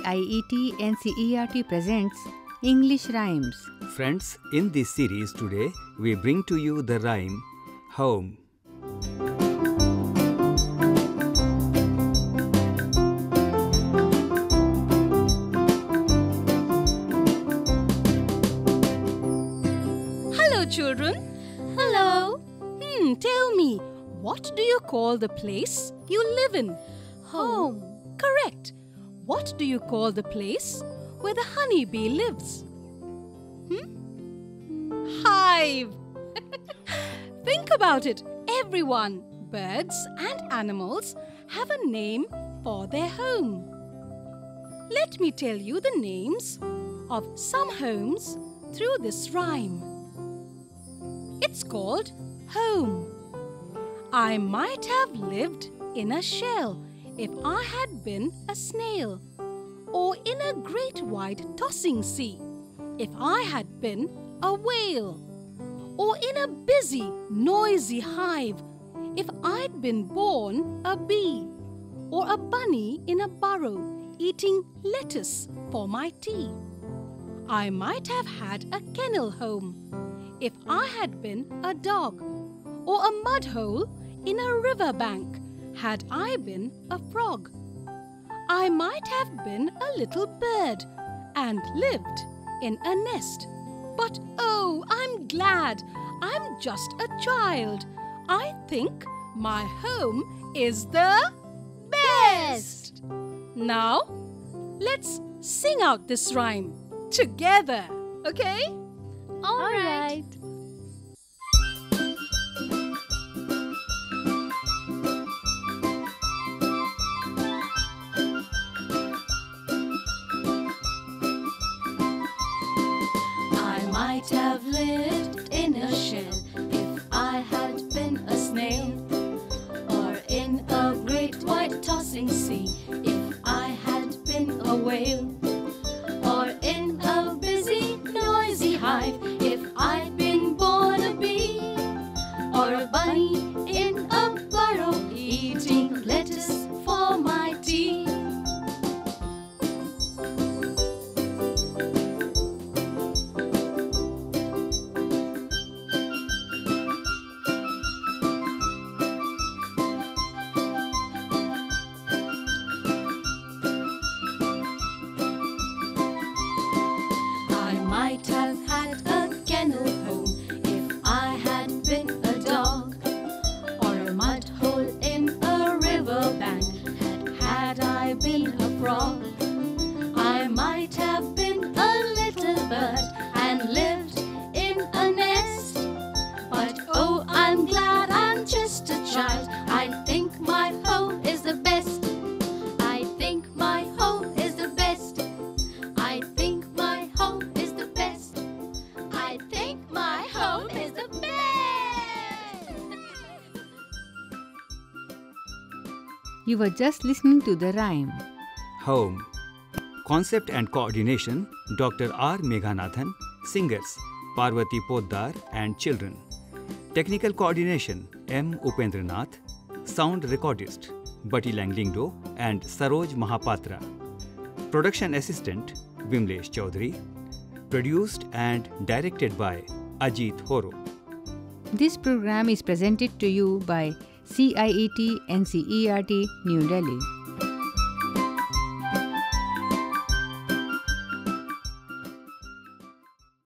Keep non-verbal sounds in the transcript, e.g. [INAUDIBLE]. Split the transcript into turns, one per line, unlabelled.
CIET NCERT presents English Rhymes.
Friends, in this series today, we bring to you the rhyme Home.
Hello, children. Hello. Hmm, tell me, what do you call the place you live in? Home. Correct. What do you call the place where the honeybee lives? Hmm? Hive. [LAUGHS] Think about it. Everyone, birds and animals, have a name for their home. Let me tell you the names of some homes through this rhyme. It's called home. I might have lived in a shell if I had been a snail, or in a great wide tossing sea if I had been a whale, or in a busy, noisy hive if I'd been born a bee, or a bunny in a burrow eating lettuce for my tea. I might have had a kennel home if I had been a dog, or a mud hole in a river bank had I been a frog. I might have been a little bird and lived in a nest. But oh, I'm glad I'm just a child. I think my home is the best. Now, let's sing out this rhyme together, okay?
All right.
I whale, or in a busy, noisy hive if I'd been born a bee, or a bunny
You were just listening to the rhyme.
Home. Concept and coordination Dr. R. Meghanathan. Singers Parvati Poddar and children. Technical coordination M. Upendranath. Sound recordist Bati Langlingdo and Saroj Mahapatra. Production assistant Vimlesh Chaudhary. Produced and directed by Ajit Horo.
This program is presented to you by CIET NCERT New Delhi.